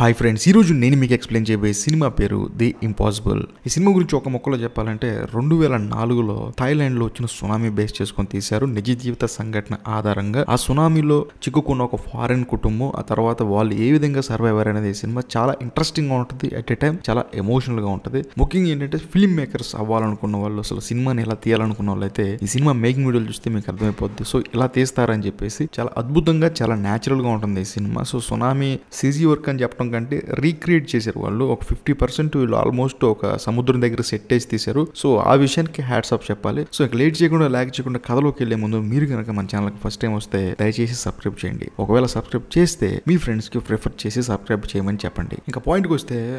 Hi friends ఈరోజు నేను మీకు ఎక్స్ప్లెయిన్ చేయబోయే సినిమా పేరు ది ఇంపాసిబుల్ ఈ సినిమా గురించి ఒక మొక్కలో చెప్పాలంటే రెండు వేల నాలుగులో థాయిలాండ్లో వచ్చిన సునామీ బేస్ చేసుకొని తీశారు నిజ జీవిత సంఘటన ఆధారంగా. ఆ సునామీలో చిక్కుకున్న ఒక ఫారెన్ కుటుంబం ఆ తర్వాత వాళ్ళు ఏ విధంగా సర్వైవ్ అనేది ఈ సినిమా చాలా ఇంట్రెస్టింగ్గా ఉంటుంది. అట్ ఎ టైం చాలా ఎమోషనల్గా ఉంటుంది. ముఖ్యంగా ఏంటంటే ఫిల్మ్ మేకర్స్ అవ్వాలనుకున్న వాళ్ళు అసలు సినిమాని ఎలా తీయాలనుకున్న వాళ్ళు అయితే ఈ సినిమా మేకింగ్ వీడియోలు చూస్తే మీకు అర్థమైపోద్ది. సో ఇలా తీస్తారని చెప్పేసి చాలా అద్భుతంగా చాలా న్యాచురల్గా ఉంటుంది ఈ cinema. So tsunami CG work అని చెప్పడం కంటే రీక్రియేట్ చేశారు వాళ్ళు. ఒక ఫిఫ్టీ పర్సెంట్ వీళ్ళు ఆల్మోస్ట్ ఒక సముద్రం దగ్గర సెట్ చేసి తీశారు. సో ఆ విషయానికి హ్యాట్స్ ఆఫ్ చెప్పాలి. సో ఇక లేట్ చేయకుండా లాగ్ చేయకుండా కథలోకి వెళ్ళే ముందు మీరు కనుక మన ఛానల్కి ఫస్ట్ టైం వస్తే దయచేసి సబ్స్క్రైబ్ చేయండి. ఒకవేళ సబ్స్క్రైబ్ చేస్తే మీ ఫ్రెండ్స్కి ప్రిఫర్ చేసి సబ్స్క్రైబ్ చేయమని చెప్పండి. ఇంకా పాయింట్కి వస్తే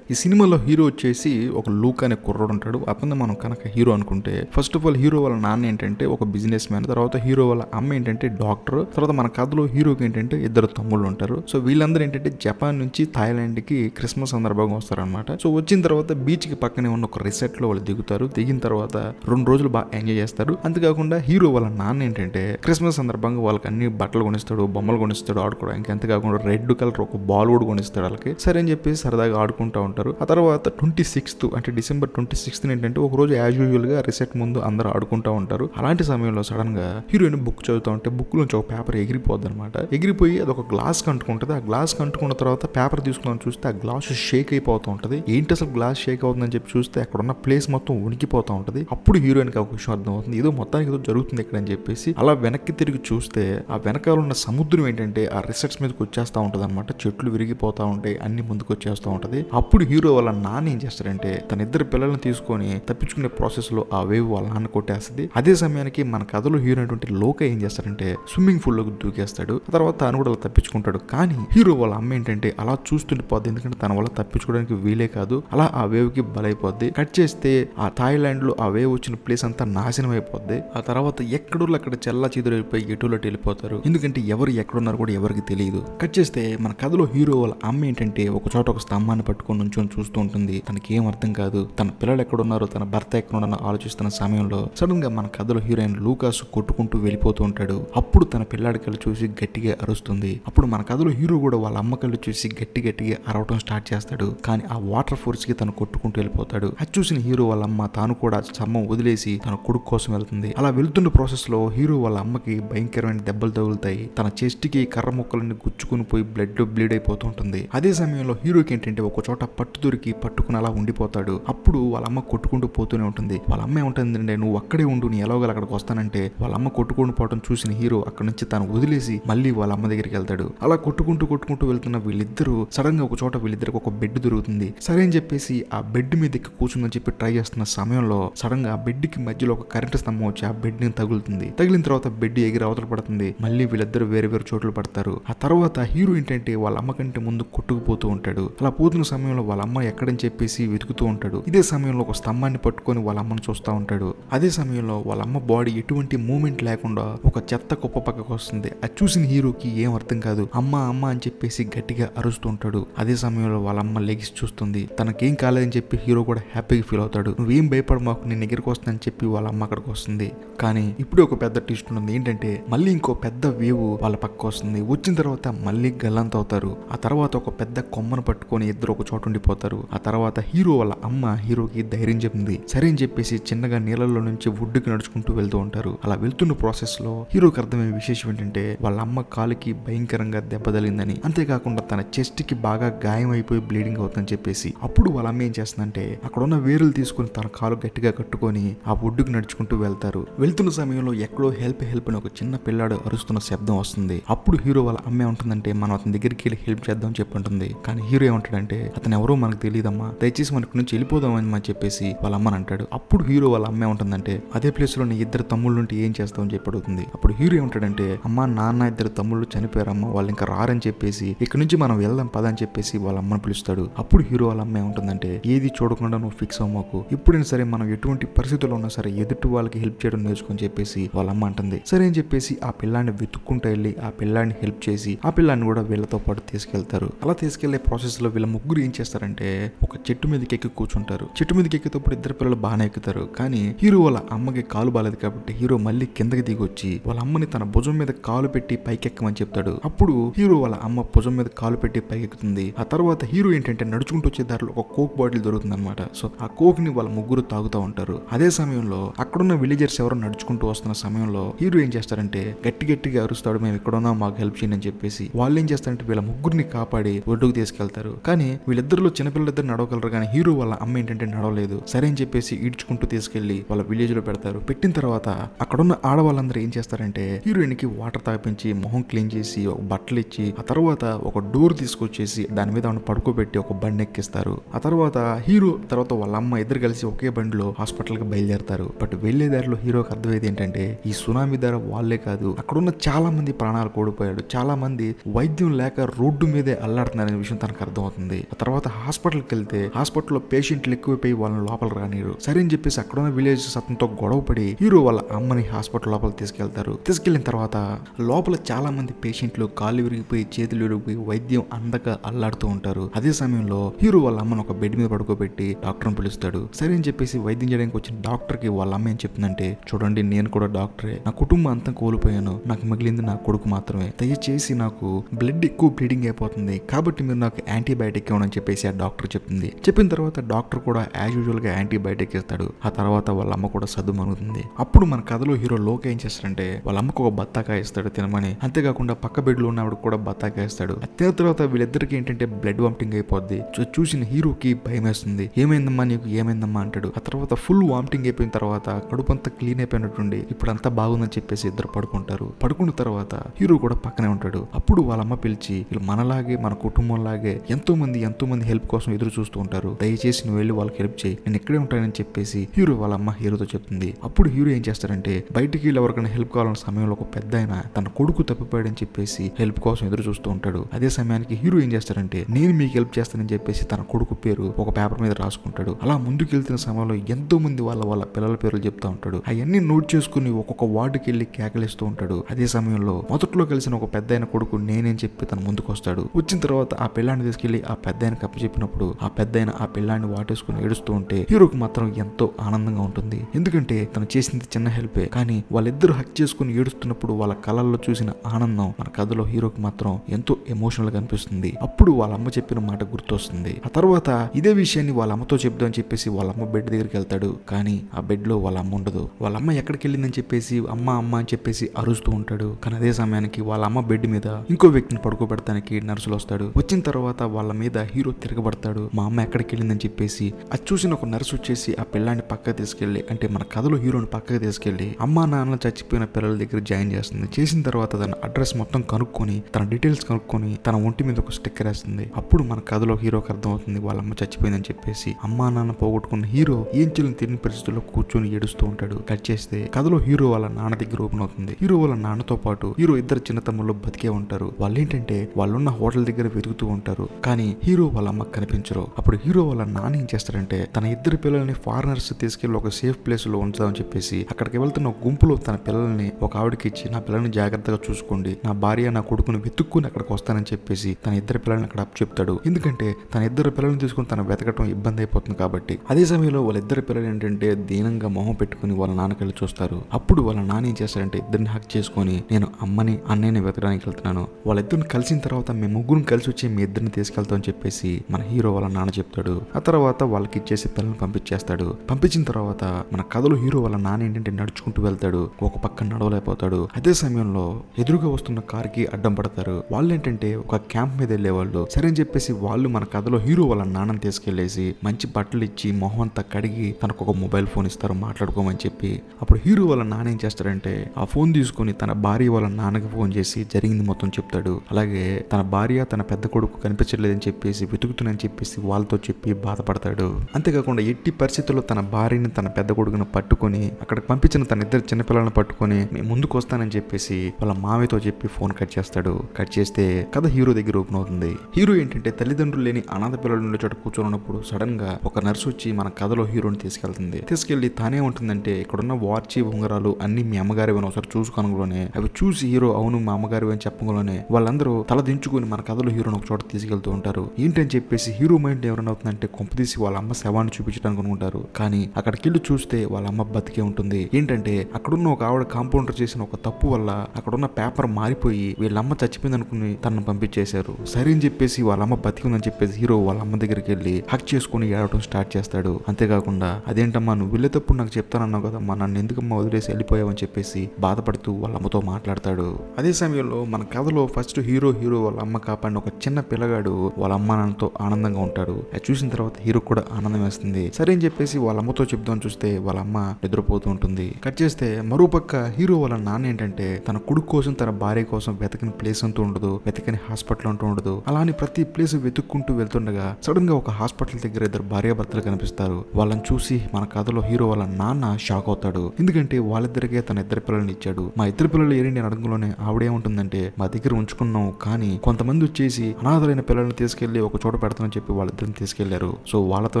ఈ సినిమాలో హీరో వచ్చేసి ఒక లూక్ అనే కుర్రోడు ఉంటాడు. అతను మనం కనుక హీరో అనుకుంటే ఫస్ట్ ఆఫ్ ఆల్ హీరో వాళ్ళ నాన్న ఏంటంటే ఒక బిజినెస్ మ్యాన్ తర్వాత హీరో వాళ్ళ అమ్మ ఏంటంటే డాక్టర్ తర్వాత మన కథలో హీరోకి ఏంటంటే ఇద్దరు తమ్ముళ్ళు ఉంటారు. సో వీళ్ళందరూ ఏంటంటే జపాన్ నుంచి థాయిలాండ్కి క్రిస్మస్ సందర్భంగా వస్తారనమాట సో వచ్చిన తర్వాత బీచ్కి పక్కనే ఉన్న ఒక రిసార్ట్లో వాళ్ళు దిగుతారు. దిగిన తర్వాత రెండు రోజులు బాగా ఎంజాయ్ చేస్తారు. అంతేకాకుండా హీరో వాళ్ళ నాన్న ఏంటంటే క్రిస్మస్ సందర్భంగా వాళ్ళకి అన్ని బట్టలు కొనిస్తాడు బొమ్మలు కొనిస్తాడు ఆడుకోవడానికి. అంతేకాకుండా రెడ్ కలర్ ఒక బాల్ కూడా కొనిస్తాడు వాళ్ళకి. సరే అని చెప్పేసి సరదాగా ఆడుకుంటా ఉంటారు. ఆ తర్వాత ట్వంటీ సిక్స్త్ అంటే డిసెంబర్ ట్వంటీ సిక్స్త్ ఏంటంటే ఒక రోజు యాజ్ యూజువల్గా రిసెట్ ముందు అందరూ ఆడుకుంటా ఉంటారు. అలాంటి సమయంలో సడన్గా హీరోయిన్ బుక్ చదువుతా ఉంటే బుక్ నుంచి ఒక పేపర్ ఎగిరిపోద్ది అనమాట ఎగిరిపోయి అది ఒక గ్లాస్ కంటుకుంటది. ఆ గ్లాస్ కంటుకున్న తర్వాత పేపర్ తీసుకుని చూస్తే ఆ గ్లాస్ షేక్ అయిపోతూ ఉంటది. ఏంటి అసలు గ్లాస్ షేక్ అవుతుందని చెప్పి చూస్తే అక్కడ ఉన్న ప్లేస్ మొత్తం ఉనికిపోతూ ఉంటది. అప్పుడు హీరోయిన్కి ఒక విషయం అర్థం అవుతుంది ఏదో మొత్తానికి ఏదో జరుగుతుంది ఇక్కడ అని చెప్పేసి అలా వెనక్కి తిరిగి చూస్తే ఆ వెనకాల ఉన్న సముద్రం ఏంటంటే ఆ రిసెట్స్ మీదకి వచ్చేస్తా ఉంటది అనమాట చెట్లు విరిగిపోతా ఉంటాయి. అన్ని ముందుకు వచ్చేస్తా ఉంటది. అప్పుడు హీరో వాళ్ళ నాన్న ఏం చేస్తాడంటే తన ఇద్దరు పిల్లల్ని తీసుకొని తప్పించుకునే ప్రాసెస్లో ఆ వేవ్ వాళ్ళ నాన్న కొట్టేస్తుంది. అదే సమయానికి మన కథలో హీరో అయినటువంటి లోక ఏం చేస్తాడంటే స్విమ్మింగ్ పూల్లోకి దూకేస్తాడు. ఆ తర్వాత తాను కూడా అలా తప్పించుకుంటాడు. కానీ హీరో వాళ్ళ అమ్మ ఏంటంటే అలా చూస్తుండిపోద్ది. ఎందుకంటే తన వల్ల తప్పించుకోవడానికి వీలే కాదు. అలా ఆ వేవ్కి బలైపోద్ది. కట్ చేస్తే ఆ థాయిలాండ్లో ఆ వేవ్ వచ్చిన ప్లేస్ అంతా నాశనం అయిపోద్ది. ఆ తర్వాత ఎక్కడో అక్కడ చల్ల చిదురైపోయి ఎటులోటి వెళ్ళిపోతారు? ఎందుకంటే ఎవరు ఎక్కడున్నారు కూడా ఎవరికి తెలియదు. కట్ చేస్తే మన కథలో హీరో వాళ్ళ అమ్మ ఏంటంటే ఒక చోట ఒక స్తంభాన్ని పట్టుకొని నుంచొని చూస్తూ ఉంటుంది. తనకి ఏం అర్థం కాదు. తన పిల్లలు ఎక్కడున్నారో తన భర్త ఎక్కడున్నారో ఆలోచిస్తున్న సమయంలో సడన్గా మన కథలో హీరోయిన్ లూకాస్ కొట్టుకుంటూ వెళ్ళిపోతూ ఉంటాడు. అప్పుడు తన పిల్లాడి కళ్ళు చూసి గట్టిగా అరుస్తుంది. అప్పుడు మన కథలో హీరో కూడా వాళ్ళ అమ్మ కళ్ళు చూసి గట్టి గట్టిగా అరవటం స్టార్ట్ చేస్తాడు. కానీ ఆ వాటర్ ఫోర్స్కి తను కొట్టుకుంటూ వెళ్ళిపోతాడు. అది చూసిన హీరో వాళ్ళ అమ్మ తాను కూడా చమ్మం వదిలేసి తన కొడుకు కోసం వెళ్తుంది. అలా వెళ్తున్న ప్రాసెస్లో హీరో వాళ్ళ అమ్మకి భయంకరమైన దెబ్బలు తగులుతాయి. తన చెస్ట్కి కర్ర ముక్కలన్నీ గుచ్చుకుని పోయి బ్లడ్ బ్లీడ్ అయిపోతూ ఉంటుంది. అదే సమయంలో హీరోకి ఏంటంటే ఒక చోట పట్టు దొరికి పట్టుకుని అలా ఉండిపోతాడు. అప్పుడు వాళ్ళ అమ్మ కొట్టుకుంటూ పోతూనే ఉంటుంది. వాళ్ళ అమ్మ ఏముంటుందంటే నువ్వు అక్కడే ఉండు నీ ఎలాగోలు అక్కడికి వస్తానంటే. వాళ్ళ అమ్మ కొట్టుకుంటూ పోవడం చూసిన హీరో అక్కడ నుంచి తను వదిలేసి మళ్ళీ వాళ్ళ అమ్మ దగ్గరికి వెళ్తాడు. అలా కొట్టుకుంటూ కొట్టుకుంటూ వెళ్తున్న వీళ్ళిద్దరూ సడన్గా ఒక చోట వీళ్ళిద్దరికి ఒక బెడ్ దొరుకుతుంది. సరే అని చెప్పేసి ఆ బెడ్ మీద ఎక్కి కూర్చుందని చెప్పి ట్రై చేస్తున్న సమయంలో సడన్గా ఆ బెడ్కి మధ్యలో ఒక కరెంట్ స్తంభం వచ్చి ఆ బెడ్ని తగులుతుంది. తగిలిన తర్వాత బెడ్ ఎగిరి అవతల పడుతుంది. మళ్ళీ వీళ్ళిద్దరు వేరే వేరే చోట్ల పడతారు. ఆ తర్వాత హీరో ఏంటంటే వాళ్ళ అమ్మ కంటే ముందు కొట్టుకుపోతూ ఉంటాడు. అలా పోతున్న సమయంలో వాళ్ళ వాళ్ళ అమ్మ ఎక్కడని చెప్పేసి వెతుకుతూ ఉంటాడు. ఇదే సమయంలో ఒక స్తంభాన్ని పట్టుకొని వాళ్ళ అమ్మను చూస్తూ ఉంటాడు. అదే సమయంలో వాళ్ళ అమ్మ బాడీ ఎటువంటి మూమెంట్ లేకుండా ఒక చెత్త కుప్ప పక్కకు వస్తుంది. అది చూసిన హీరోకి ఏం అర్థం కాదు. అమ్మ అమ్మ అని చెప్పేసి గట్టిగా అరుస్తూ ఉంటాడు. అదే సమయంలో వాళ్ళ అమ్మ లెగిసి చూస్తుంది. తనకేం కాలేదని చెప్పి హీరో కూడా హ్యాపీగా ఫీల్ అవుతాడు. నువ్వేం భయపడ మాకు నేను దగ్గరికి వస్తానని చెప్పి వాళ్ళ అమ్మ అక్కడికి వస్తుంది. కానీ ఇప్పుడు ఒక పెద్ద ట్విస్ట్ ఉంది ఏంటంటే మళ్ళీ ఇంకో పెద్ద వేవ్ వాళ్ళ పక్క వస్తుంది. వచ్చిన తర్వాత మళ్ళీ గల్లంత అవుతారు ఆ తర్వాత ఒక పెద్ద కొమ్మను పట్టుకొని ఇద్దరు ఒక చోట ఉండిపోతారు. ఆ తర్వాత హీరో వాళ్ళ అమ్మ హీరోకి ధైర్యం చెప్పింది. సరే అని చెప్పేసి చిన్నగా నీళ్ళలో నుంచి ఒడ్డుకి నడుచుకుంటూ వెళ్తూ ఉంటారు. అలా వెళ్తున్న ప్రాసెస్లో హీరోకి అర్థమయ్యే విశేషం ఏంటంటే వాళ్ళ అమ్మ కాలుకి భయంకరంగా దెబ్బ తగిలిందని. అంతేకాకుండా తన చెస్ట్కి బాగా గాయం అయిపోయి బ్లీడింగ్ అవుతుందని చెప్పేసి. అప్పుడు వాళ్ళ అమ్మ ఏం చేస్తుందంటే అక్కడ ఉన్న వేరులు తీసుకుని తన కాలు గట్టిగా కట్టుకొని ఆ వుడ్డుకి నడుచుకుంటూ వెళ్తారు. వెళ్తున్న సమయంలో ఎక్కడో హెల్ప్ హెల్ప్ అని ఒక చిన్న పిల్లాడు అరుస్తున్న శబ్దం వస్తుంది. అప్పుడు హీరో వాళ్ళ అమ్మే ఉంటుందంటే మనం అతని దగ్గరికి వెళ్ళి హెల్ప్ చేద్దాం చెప్పంటుంది కానీ హీరో ఏమంటాడంటే అతను ఎవరో మనకు తెలియదమ్మా దయచేసి మనకు నుంచి వెళ్ళిపోదామని అని చెప్పేసి వాళ్ళ అమ్మని అంటాడు. అప్పుడు హీరో వాళ్ళ అమ్మే ఉంటుందంటే అదే ప్లేస్లో నీ ఇద్దరు తమ్ముళ్ళు ఉంటే ఏం చేస్తావని చెప్పి అడుగుతుంది. అప్పుడు హీరో ఏమంటాడంటే అమ్మ నాన్న ఇద్దరు తమ్ముళ్ళు చనిపోయారమ్మ. వాళ్ళు ఇంకా రారని చెప్పేసి ఇక్కడ నుంచి మనం వెళ్దాం పద అని చెప్పేసి వాళ్ళ అమ్మని పిలుస్తాడు. అప్పుడు హీరో వాళ్ళ అమ్మ ఏమంటుందంటే ఏది చూడకుండా నువ్వు ఫిక్స్ అవ్వకు ఎప్పుడైనా సరే మనం ఎటువంటి పరిస్థితుల్లో ఉన్నా సరే ఎదుటి వాళ్ళకి హెల్ప్ చేయడం నేర్చుకొని చెప్పేసి వాళ్ళ అమ్మ అంటుంది. సరే అని చెప్పేసి ఆ పిల్లాన్ని వెతుక్కుంటూ వెళ్ళి ఆ పిల్లాన్ని హెల్ప్ చేసి ఆ పిల్లాన్ని కూడా వీళ్ళతో పాటు తీసుకెళ్తారు. అలా తీసుకెళ్ళే ప్రాసెస్లో వీళ్ళ ముగ్గురు ఏం చేస్తారు? చేస్తారంటే ఒక చెట్టు మీదకి ఎక్కి కూర్చుంటారు. చెట్టు మీదకి ఎక్కేటప్పుడు ఇద్దరు పిల్లలు బాగానే ఎక్కుతారు. కానీ హీరో వాళ్ళ అమ్మకి కాలు బాలేదు కాబట్టి హీరో మళ్ళీ కిందకి దిగి వచ్చి వాళ్ళ అమ్మని తన భుజం మీద కాలు పెట్టి పైకెక్కమని చెప్తాడు. అప్పుడు హీరో వాళ్ళ అమ్మ భుజం మీద కాలు పెట్టి పైకెక్కుతుంది. ఆ తర్వాత హీరో ఏంటంటే నడుచుకుంటూ వచ్చే దారిలో ఒక కోక్ బాటిల్ దొరుకుతుంది అనమాట సో ఆ కోక్ని వాళ్ళ ముగ్గురు తాగుతూ ఉంటారు. అదే సమయంలో అక్కడున్న విలేజర్స్ ఎవరో నడుచుకుంటూ వస్తున్న సమయంలో హీరో ఏం చేస్తారంటే గట్టి గట్టిగా అరుస్తాడు మేము ఇక్కడ మాకు హెల్ప్ చేయండి అని చెప్పేసి వాళ్ళు ఏం చేస్తారంటే వీళ్ళ ముగ్గురిని కాపాడి ఒడ్డుకు తీసుకెళ్తారు. కానీ వీళ్ళిద్దరిలో చిన్నపిల్లలిద్దరు నడవగలరు కానీ హీరో వాళ్ళ అమ్మ ఏంటంటే నడవలేదు. సరే అని చెప్పేసి ఈడ్చుకుంటూ తీసుకెళ్ళి వాళ్ళ విలేజ్లో పెడతారు. పెట్టిన తర్వాత అక్కడున్న ఆడవాళ్ళందరూ ఏం చేస్తారంటే హీరోయిన్కి వాటర్ తాపించి మొహం క్లీన్ చేసి ఒక బట్టలు ఇచ్చి ఆ తర్వాత ఒక డోర్ తీసుకొచ్చేసి దాని మీద ఆమెను పడుకోబెట్టి ఒక బండి ఎక్కిస్తారు. ఆ తర్వాత హీరో తర్వాత వాళ్ళ అమ్మ ఇద్దరు కలిసి ఒకే బండిలో హాస్పిటల్కి బయలుదేరతారు. బట్ వెళ్ళే దారిలో హీరోకి అర్థమైంది ఏంటంటే ఈ సునామీ ధర వాళ్ళే కాదు అక్కడున్న చాలా మంది ప్రాణాలు కోల్పోయాడు. చాలా మంది వైద్యం లేక రోడ్డు మీదే అల్లాడుతున్నారనే విషయం తనకు అర్థమవుతుంది. ఆ తర్వాత హాస్పిటల్కి వెళ్తే హాస్పిటల్లో పేషెంట్లు ఎక్కువైపోయి వాళ్ళని లోపల రానిరు సరే అని చెప్పేసి అక్కడ ఉన్న విలేజ్ అతనితో గొడవ పడి హీరో వాళ్ళ అమ్మని హాస్పిటల్ లోపల తీసుకెళ్తారు. తీసుకెళ్ళిన తర్వాత లోపల చాలా మంది పేషెంట్లు కాళ్ళు విరిగిపోయి చేతులు విరిగిపోయి వైద్యం అందక అల్లాడుతూ ఉంటారు. అదే సమయంలో హీరో వాళ్ళ అమ్మను ఒక బెడ్ మీద పడుకోబెట్టి డాక్టర్ని పిలుస్తాడు. సరే అని చెప్పేసి వైద్యం చేయడానికి వచ్చిన డాక్టర్కి వాళ్ళ అమ్మ ఏం చెప్తుందంటే చూడండి నేను కూడా డాక్టరే. నా కుటుంబం అంతా కోల్పోయాను. నాకు మిగిలింది నా కొడుకు మాత్రమే. దయచేసి నాకు బ్లడ్ ఎక్కువ బ్లీడింగ్ అయిపోతుంది. కాబట్టి మీరు నాకు యాంటీబయాటిక్ ఇవ్వమని చెప్పేసి ఆ డాక్టర్ చెప్తుంది. చెప్పిన తర్వాత డాక్టర్ కూడా యాజ్ యూజువల్గా యాంటీబయాటిక్ ఇస్తాడు. ఆ తర్వాత వాళ్ళ అమ్మ కూడా సద్దుమనుగుతుంది అప్పుడు మన కథలో హీరో లోక ఏం చేస్తాడంటే వాళ్ళ అమ్మకు ఒక బత్తాకాయ ఇస్తాడు తినమని. అంతేకాకుండా పక్క బెడ్లో ఉన్నవాడు కూడా బత్తాకాయ ఇస్తాడు. తిన తర్వాత వీళ్ళిద్దరికి ఏంటంటే బ్లడ్ వామిటింగ్ అయిపోద్ది. చూసిన హీరోకి భయం వేస్తుంది. ఏమైందమ్మా నీకు? ఏమైందమ్మా? అంటాడు. ఆ తర్వాత ఫుల్ వామిటింగ్ అయిపోయిన తర్వాత కడుపు అంతా క్లీన్ అయిపోయినట్టుండి ఇప్పుడు అంతా బాగుందని చెప్పేసి ఇద్దరు పడుకుంటారు. పడుకున్న తర్వాత హీరో కూడా పక్కనే ఉంటాడు. అప్పుడు వాళ్ళ అమ్మ పిలిచి వీళ్ళు మనలాగే మన కుటుంబం లాగే ఎంతో మంది ఎంతో మంది హెల్ప్ కోసం ఎదురు చూస్తూ ఉంటారు. దయచేసి నువ్వు వెళ్ళి వాళ్ళకి హెల్ప్ చేయి. నేను ఇక్కడే ఉంటానని చెప్పేసి హీరో వాళ్ళ అమ్మ హీరోతో చెప్తుంది. అప్పుడు హీరో ఏం చేస్తారంటే బయటికి వెళ్ళి ఎవరికైనా హెల్ప్ కావాలన్న సమయంలో ఒక పెద్ద ఆయన తన కొడుకు తప్పిపోయాడని చెప్పేసి హెల్ప్ కోసం ఎదురు చూస్తూ ఉంటాడు. అదే సమయానికి హీరో ఏం చేస్తారంటే నేను మీకు హెల్ప్ చేస్తానని చెప్పేసి తన కొడుకు పేరు ఒక పేపర్ మీద రాసుకుంటాడు. అలా ముందుకు వెళ్తున్న సమయంలో ఎంతో మంది వాళ్ళ వాళ్ళ పిల్లల పేర్లు చెప్తా ఉంటాడు. అవన్నీ నోట్ చేసుకుని ఒక్కొక్క వార్డుకి వెళ్ళి కేకలిస్తూ ఉంటాడు. అదే సమయంలో మొదట్లో కలిసిన ఒక పెద్ద ఆయన కొడుకు నేనేం చెప్పి తన ముందుకు వస్తాడు వచ్చిన తర్వాత ఆ పిల్లాన్ని తీసుకెళ్ళి ఆ పెద్ద ఆయనకి చెప్పినప్పుడు ఆ పెద్ద ఆయన ఆ పిల్లాన్ని వాటేసుకుని ఏడుస్తూ ఉంటే హీరోకి మాత్రం ఎంతో ఆనందంగా ఉంటుంది. ఎందుకంటే తను చేసింది చిన్న హెల్పే. కానీ వాళ్ళిద్దరూ హక్ చేసుకుని ఏడుస్తున్నప్పుడు వాళ్ళ కళల్లో చూసిన ఆనందం మన కథలో హీరోకి మాత్రం ఎంతో ఎమోషనల్గా అనిపిస్తుంది. అప్పుడు వాళ్ళ అమ్మ చెప్పిన మాట గుర్తొస్తుంది. ఆ తర్వాత ఇదే విషయాన్ని వాళ్ళ అమ్మతో చెప్దామని చెప్పేసి వాళ్ళ అమ్మ బెడ్ దగ్గరికి వెళ్తాడు. కానీ ఆ బెడ్లో వాళ్ళ అమ్మ ఉండదు. వాళ్ళ అమ్మ ఎక్కడికి వెళ్ళిందని చెప్పేసి అమ్మ అమ్మ అని చెప్పేసి అరుస్తూ ఉంటాడు. కానీ అదే సమయానికి వాళ్ళ అమ్మ బెడ్ మీద ఇంకో వ్యక్తిని పడుకోబెడతానికి నర్సులు వస్తాడు వచ్చిన తర్వాత వాళ్ళ మీద హీరో తిరగబడతాడు మా అమ్మ ఎక్కడికి వెళ్ళిందని చెప్పేసి అది చూసిన ఒక నర్సు వచ్చేసి ఆ పిల్లాన్ని పక్కకు తీసుకెళ్ళి అంటే మన కథలో హీరోని పక్కకు తీసుకెళ్ళి అమ్మా నాన్న చచ్చిపోయిన పిల్లల దగ్గర జాయిన్ చేస్తుంది. చేసిన తర్వాత తన అడ్రస్ మొత్తం కనుక్కొని తన డీటెయిల్స్ కనుక్కొని తన ఒంటి మీద ఒక స్టిక్కర్ వేస్తుంది. అప్పుడు మన కథలో హీరోకి అర్థమవుతుంది వాళ్ళ అమ్మ చచ్చిపోయిందని చెప్పేసి అమ్మా నాన్న పోగొట్టుకున్న హీరో ఏం చెల్లిని తెలియని పరిస్థితుల్లో కూర్చొని ఏడుస్తూ ఉంటాడు. కట్ చేస్తే కథలో హీరో వాళ్ళ నాన్న దగ్గర ఓపెన్ అవుతుంది. హీరో వాళ్ళ నాన్నతో పాటు హీరో ఇద్దరు చిన్న తమ్ముళ్ళు బతికే ఉంటారు. వాళ్ళు ఏంటంటే వాళ్ళున్న హోటల్ దగ్గర వెతుకుతూ ఉంటారు. కానీ హీరో వాళ్ళ అమ్మ కనిపించరు. అప్పుడు హీరో వాళ్ళ నాన్న ఏం చేస్తారంటే తన ఇద్దరు పిల్లల్ని ఫారినర్స్ తీసుకెళ్ళి ఒక సేఫ్ ప్లేస్లో ఉంచుదామని చెప్పేసి అక్కడికి వెళ్తున్న గుంపులో తన పిల్లల్ని ఒక ఆవిడకి ఇచ్చి నా పిల్లల్ని జాగ్రత్తగా చూసుకోండి. నా భార్య నా కొడుకుని వెతుక్కుని అక్కడికి వస్తానని చెప్పేసి తన ఇద్దరు పిల్లల్ని అక్కడ అప్పు చెప్తాడు. ఎందుకంటే తన ఇద్దరు పిల్లల్ని తీసుకుని తన వెతకటం ఇబ్బంది అయిపోతుంది కాబట్టి. అదే సమయంలో వాళ్ళ ఇద్దరు పిల్లలు ఏంటంటే దీనంగా మొహం పెట్టుకుని వాళ్ళ నాన్నకెళ్ళి చూస్తారు. అప్పుడు వాళ్ళ నాన్న ఏం చేస్తారంటే ఇద్దరిని హక్ చేసుకొని నేను అమ్మని అన్నయ్యని వెతకడానికి వెళ్తున్నాను. వాళ్ళిద్దరిని కలిసిన తర్వాత మేము ముగ్గురు కలిసి వచ్చి మీ ఇద్దరిని తీసుకెళ్తామని చెప్పేసి మన హీరో వాళ్ళ నాన్న చెప్తాడు. ఆ తర్వాత వాళ్ళకి ఇచ్చేసి పిల్లల్ని పంపించేస్తాడు. పంపించిన తర్వాత మన కథలో హీరో వాళ్ళ నాన్న ఏంటంటే నడుచుకుంటూ వెళ్తాడు. ఒక పక్క నడవలేకపోతాడు. అదే సమయంలో ఎదురుగా వస్తున్న కార్కి అడ్డం పడతారు. వాళ్ళు ఏంటంటే ఒక క్యాంప్ మీద వెళ్ళేవాళ్ళు. సరే అని చెప్పేసి వాళ్ళు మన కథలో హీరో వాళ్ళ నాన్నని తీసుకెళ్ళేసి మంచి బట్టలు ఇచ్చి మొహం అంతా కడిగి తనకు ఒక మొబైల్ ఫోన్ ఇస్తారు మాట్లాడుకోమని చెప్పి. అప్పుడు హీరో వాళ్ళ నాన్న ఏం చేస్తాడంటే ఆ ఫోన్ తీసుకొని తన భార్య వాళ్ళ నాన్నకి ఫోన్ చేసి జరిగింది మొత్తం చెప్తాడు. అలాగే తన భార్య తన పెద్ద కొడుకు కనిపించలేదని చెప్పేసి అని చెప్పేసి వాళ్ళతో చెప్పి బాధపడతాడు. అంతేకాకుండా ఎట్టి పరిస్థితుల్లో తన భార్యని తన పెద్ద కొడుకును పట్టుకొని అక్కడికి పంపించిన తన ఇద్దరు చిన్నపిల్లలను పట్టుకొని "మేము ముందుకు వస్తానని చెప్పేసి వాళ్ళ మామయ్యతో చెప్పి ఫోన్ కట్ చేస్తాడు. కట్ చేస్తే కథ హీరో దగ్గర ఓపెన్ అవుతుంది. హీరో ఏంటంటే తల్లిదండ్రులు లేని అనాథ పిల్లలు ఉండే చోట కూర్చొని ఉన్నప్పుడు సడన్గా ఒక నర్సు వచ్చి మన కథలో హీరోని తీసుకెళ్తుంది. తీసుకెళ్ళి తానే ఉంటుందంటే ఇక్కడున్న వార్చి ఉంగరాలు అన్ని మీ అమ్మగారి ఒకసారి చూసుకోనలోనే అవి చూసి హీరో అవును మా అమ్మగారి అని చెప్పగలనే వాళ్ళందరూ తల దించుకుని మన కథలో హీరోని ఒక చోట తీసుకెళ్తూ ఉంటారు. ఏంటని చెప్పి చెప్పేసి హీరో మైండ్ ఎవరైనా అవుతుందంటే కొంపదీసి వాళ్ళ అమ్మ శవాన్ని చూపించడానికి అనుకుంటారు. కానీ అక్కడికి వెళ్ళి చూస్తే వాళ్ళ అమ్మ బతికే ఉంటుంది. ఏంటంటే అక్కడున్న ఒక ఆవిడ కాంపౌండర్ చేసిన ఒక తప్పు వల్ల అక్కడున్న పేపర్ మారిపోయి వీళ్ళ అమ్మ చచ్చిపోయింది అనుకుని తనను పంపించేశారు. సరే అని చెప్పేసి వాళ్ళ అమ్మ బతికిందని చెప్పేసి హీరో వాళ్ళ అమ్మ దగ్గరికి వెళ్ళి హక్ చేసుకుని ఏడవడం స్టార్ట్ చేస్తాడు. అంతేకాకుండా అదేంటమ్మా నువ్వు వెళ్ళేటప్పుడు నాకు చెప్తానన్నావు కదమ్మా నన్ను ఎందుకమ్మా వదిలేసి వెళ్ళిపోయావని చెప్పేసి బాధపడుతూ వాళ్ళ అమ్మతో మాట్లాడతాడు. అదే సమయంలో మన కథలో ఫస్ట్ హీరో హీరో వాళ్ళ అమ్మ కాపాడిన ఒక చిన్న పిల్లగాడు వాళ్ళ అమ్మ నాన్నతో ఆనందంగా ఉంటాడు. అది చూసిన తర్వాత హీరో కూడా ఆనందం వేస్తుంది. సరే అని చెప్పేసి వాళ్ళ అమ్మతో చెప్దాం చూస్తే వాళ్ళ అమ్మ నిద్రపోతూ ఉంటుంది. కట్ చేస్తే మరోపక్క హీరో వాళ్ళ నాన్న ఏంటంటే తన కొడుకు కోసం తన భార్య కోసం వెతకని ప్లేస్ అంటూ ఉండదు. వెతకని హాస్పిటల్ అంటూ ఉండదు. అలాని ప్రతి ప్లేస్ వెతుక్కుంటూ వెళ్తుండగా సడన్గా ఒక హాస్పిటల్ దగ్గర ఇద్దరు భార్యాభర్తలు కనిపిస్తారు. వాళ్ళని చూసి మన కథలో హీరో వాళ్ళ నాన్న షాక్ అవుతాడు. ఎందుకంటే వాళ్ళిద్దరికే తన ఇద్దరు పిల్లల్ని ఇచ్చాడు. మా ఇద్దరు పిల్లలు ఏరి నేను ఆవిడే ఉంటుందంటే మా దగ్గర ఉంచుకున్నాం కానీ కొంతమంది వచ్చేసి అనాథలైన పిల్లల్ని తీసుకెళ్ళి ఒక చోట పెడతానని చెప్పి వాళ్ళిద్దరిని తీసుకెళ్ళారు. సో వాళ్ళతో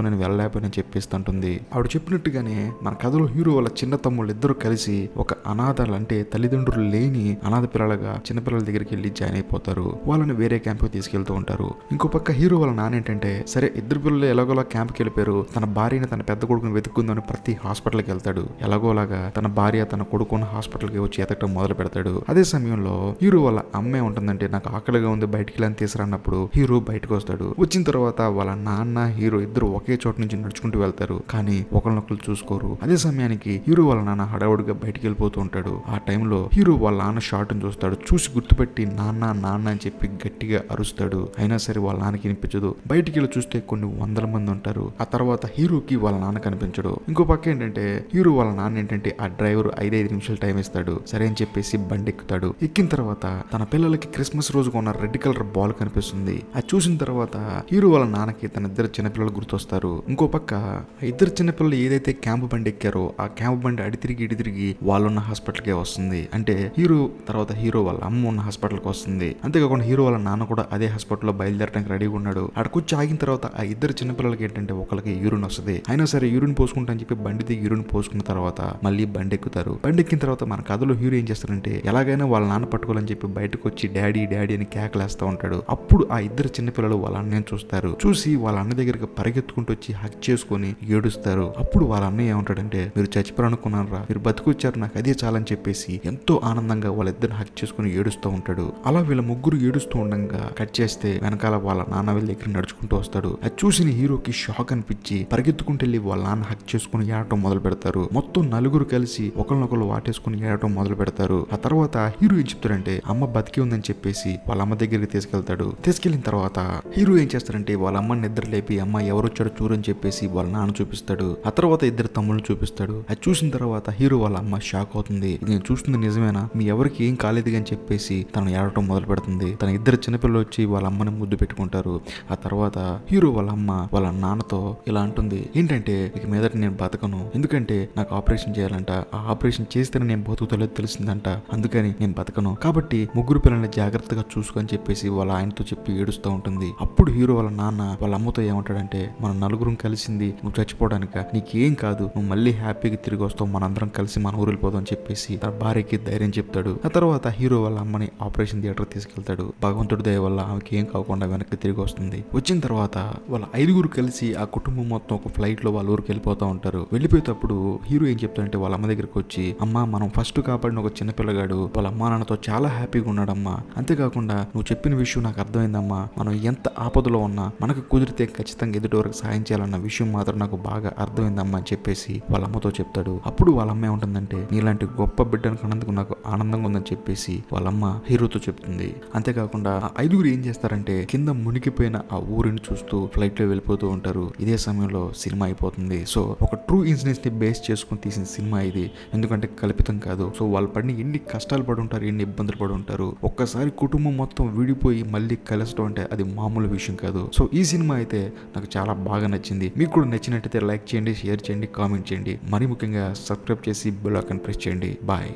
నేను వెళ్ళలేకపోయినా చెప్పేస్తుంటుంది. ఆవిడ చెప్పినట్టుగానే మన కథలో హీరో వాళ్ళ చిన్న తమ్ముళ్ళు ఇద్దరు కలిసి ఒక అనాథలు అంటే తల్లిదండ్రులు లేని అనాథ పిల్లలుగా చిన్నపిల్లల దగ్గరికి వెళ్ళి జాయిన్ అయిపోతారు. వాళ్ళని వేరే క్యాంప్ తీసుకెళ్తూ ఉంటారు. ఇంకో పక్క హీరో వాళ్ళ నాన్న ఏంటంటే సరే ఇద్దరు పిల్లలు ఎలాగోలా క్యాంప్కి వెళ్ళిపోయారు. తన భార్యని తన పెద్ద కొడుకుని వెతుక్కుందని ప్రతి హాస్పిటల్కి వెళ్తాడు. ఎలాగోలాగా తన భార్య తన కొడుకున్న హాస్పిటల్కి వచ్చి ఎతకడం మొదలు పెడతాడు. అదే సమయంలో హీరో వాళ్ళ అమ్మే ఉంటుందంటే నాకు ఆకలిగా ఉంది బయటికి వెళ్ళని తీసుకురన్నప్పుడు హీరో బయటకు వస్తాడు. వచ్చిన తర్వాత వాళ్ళ నాన్న హీరో ఇద్దరు ఒకే చోట నుంచి నడుచుకుంటూ వెళ్తారు. కానీ ఒకరినొకరు చూసుకోరు. అదే సమయానికి హీరో వాళ్ళ నాన్న హడావుడిగా బయటికి వెళ్ళిపోతూ ఉంటాడు. ఆ టైంలో హీరో వాళ్ళ నాన్న షార్ట్ చూస్తాడు. చూసి గుర్తుపెట్టి నాన్న నాన్న అని చెప్పి గట్టిగా అరుస్తాడు. అయినా సరే వాళ్ళ నాన్నకి వినిపించదు. బయటికి వెళ్ళి చూస్తే కొన్ని వందల మంది ఉంటారు. ఆ తర్వాత హీరోకి వాళ్ళ నాన్న కనిపించడు. ఇంకో పక్క ఏంటంటే హీరో వాళ్ళ నాన్న ఏంటంటే ఆ డ్రైవర్ ఐదైదు నిమిషాలు టైం ఇస్తాడు. సరే అని చెప్పేసి బండి ఎక్కుతాడు ఎక్కిన తర్వాత తన పిల్లలకి క్రిస్మస్ రోజు కొన్న రెడ్ కలర్ బాల్ కనిపిస్తుంది. అది చూసిన తర్వాత హీరో వాళ్ళ నాన్నకి తన ఇద్దరు చిన్నపిల్లలు గుర్తొస్తారు. ఇంకో పక్క ఇద్దరు చిన్నపిల్లలు ఏదైతే క్యాంప్ బండి ఎక్కారో ఆ క్యాంపు బండి అడి తిరిగి ఇడి తిరిగి వాళ్ళున్న హాస్పిటల్కే వస్తుంది. అంటే హీరో తర్వాత హీరో వాళ్ళ అమ్మ ఉన్న హాస్పిటల్కి వస్తుంది. అంతేకాకుండా హీరో వాళ్ళ నాన్న కూడా అదే హాస్పిటల్లో బయలుదేరడానికి రెడీగా ఉన్నాడు. అక్కడికొచ్చి ఆగిన తర్వాత ఆ ఇద్దరు చిన్నపిల్లలకి ఏంటంటే ఒకరికి యూరిన్ వస్తుంది. అయినా సరే యూరిన్ పోసుకుంటా అని చెప్పి బండి దిగి యూరిన్ పోసుకున్న తర్వాత మళ్ళీ బండి ఎక్కుతారు. బండి ఎక్కిన తర్వాత మన కథలో హీరో ఏం చేస్తారంటే ఎలాగైనా వాళ్ళ నాన్న పట్టుకోవాలని చెప్పి బయటకు వచ్చి డాడీ డాడీ అని కేకలేస్తా ఉంటాడు. అప్పుడు ఆ ఇద్దరు చిన్నపిల్లలు వాళ్ళ అన్నయ్యని చూస్తారు. చూసి వాళ్ళ అన్న దగ్గరికి పరిగెత్తుకుంటూ వచ్చి హక్ చేసుకొని ఏడుస్తారు. అప్పుడు వాళ్ళ అన్నయ్య ఏమంటాడంటే మీరు చచ్చిపోరనుకున్నారా మీరు బతుకొచ్చారు. నాకు అదే చాలని చెప్పేసి ఎంతో ఆనందంగా వాళ్ళిద్దరిని హక్ చేసుకుని ఏడుస్తూ ఉంటాడు. అలా వీళ్ళ ముగ్గురు ఏడుస్తూ ఉండగా కట్ చేస్తే వెనకాల వాళ్ళ నాన్న వీళ్ళ దగ్గర నడుచుకుంటూ వస్తాడు. అది చూసిన హీరోకి షాక్ అనిపించి పరిగెత్తుకుంటూ వెళ్ళి వాళ్ళ నాన్న హక్ చేసుకుని ఏడటం మొదలు పెడతారు. మొత్తం నలుగురు కలిసి ఒకరినొకరు వాటేసుకుని ఏడటం మొదలు పెడతారు. ఆ తర్వాత హీరో ఏం చెప్తాడంటే అమ్మ బతికి ఉందని చెప్పేసి వాళ్ళ అమ్మ దగ్గరికి తీసుకెళ్తాడు. తీసుకెళ్ళిన తర్వాత హీరో ఏం చేస్తారంటే వాళ్ళ అమ్మని నిద్ర లేపి అమ్మ ఎవరు వచ్చాడో చూడని చెప్పేసి వాళ్ళ నాన్న చూపిస్తాడు. ఆ తర్వాత ఇద్దరు తమ్ముళ్ళు చూపిస్తాడు. అది చూసిన తర్వాత హీరో వాళ్ళ అమ్మ షాక్ అవుతుంది. నేను చూస్తుంది నిజమేనా? మీ ఎవరికి ఏం కాలేదు అని చెప్పేసి తను ఏడటం మొదలు పెడుతుంది తన ఇద్దరు చిన్నపిల్లలు వచ్చి వాళ్ళ అమ్మని ముద్దు పెట్టుకుంటారు. ఆ తర్వాత హీరో వాళ్ళ అమ్మ వాళ్ళ నాన్నతో ఇలా అంటుంది. ఏంటంటే ఇక మీదట నేను బతకను. ఎందుకంటే నాకు ఆపరేషన్ చేయాలంట. ఆ ఆపరేషన్ చేస్తేనే నేను బతుకుతలేదు తెలిసిందంట. అందుకని నేను బతకను. కాబట్టి ముగ్గురు పిల్లల్ని జాగ్రత్తగా చూసుకొని చెప్పేసి వాళ్ళ ఆయనతో చెప్పి ఏడుస్తూ ఉంటుంది. అప్పుడు హీరో హీరో వాళ్ళ నాన్న వాళ్ళ అమ్మతో ఏమంటాడంటే మన నలుగురం కలిసింది నువ్వు చచ్చిపోవడానిక నీకేం కాదు నువ్వు మళ్ళీ హ్యాపీగా తిరిగి వస్తావు మనందరం కలిసి మన ఊరు వెళ్ళిపోదాం అని చెప్పేసి తన భార్యకి ధైర్యం చెప్తాడు. ఆ తర్వాత హీరో వాళ్ళ అమ్మని ఆపరేషన్ థియేటర్ తీసుకెళ్తాడు. భగవంతుడి దయ వల్ల ఆమెకి ఏం కాకుండా వెనక్కి తిరిగి వస్తుంది. వచ్చిన తర్వాత వాళ్ళ ఐదుగురు కలిసి ఆ కుటుంబం మొత్తం ఒక ఫ్లైట్లో వాళ్ళ ఊరికి వెళ్ళిపోతా ఉంటారు. వెళ్ళిపోయేటప్పుడు హీరో ఏం చెప్తాడంటే వాళ్ళ అమ్మ దగ్గరికి వచ్చి అమ్మ మనం ఫస్ట్ కాపాడిన ఒక చిన్న పిల్లగాడు వాళ్ళ అమ్మా నాన్నతో చాలా హ్యాపీగా ఉన్నాడమ్మా. అంతేకాకుండా నువ్వు చెప్పిన విషయం నాకు అర్థమైందమ్మా. మనం ఎంత ఆపదలో ఉన్నా మనకు కుదిరితే ఖచ్చితంగా ఎదుటి వరకు సాయం చేయాలన్న విషయం మాత్రం నాకు బాగా అర్థమైందమ్మా అని చెప్పేసి వాళ్ళ అమ్మతో చెప్తాడు. అప్పుడు వాళ్ళ అమ్మ ఏముంటుందంటే నీలాంటి గొప్ప బిడ్డను కన్నందుకు నాకు ఆనందంగా ఉందని చెప్పేసి వాళ్ళమ్మ హీరోతో చెప్తుంది. అంతేకాకుండా ఐదుగురు ఏం చేస్తారంటే కింద మునిగిపోయిన ఆ ఊరిని చూస్తూ ఫ్లైట్లో వెళ్ళిపోతూ ఉంటారు. ఇదే సమయంలో సినిమా అయిపోతుంది. సో ఒక ట్రూ ఇన్సిడెంట్స్ని బేస్ చేసుకుని తీసిన సినిమా ఇది. ఎందుకంటే కల్పితం కాదు. సో వాళ్ళు పడిన ఎన్ని కష్టాలు పడి ఉంటారు ఎన్ని ఇబ్బందులు పడి ఉంటారు. ఒక్కసారి కుటుంబం మొత్తం విడిపోయి మళ్ళీ కలసడం అంటే అది మామూలు విషయం కాదు. కాదు సో ఈ సినిమా అయితే నాకు చాలా బాగా నచ్చింది. మీకు కూడా నచ్చినట్టయితే లైక్ చేయండి షేర్ చేయండి కామెంట్ చేయండి. మరీ ముఖ్యంగా సబ్స్క్రైబ్ చేసి బెల్ ఐకాన్ ప్రెస్ చేయండి. బాయ్.